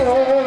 Oh.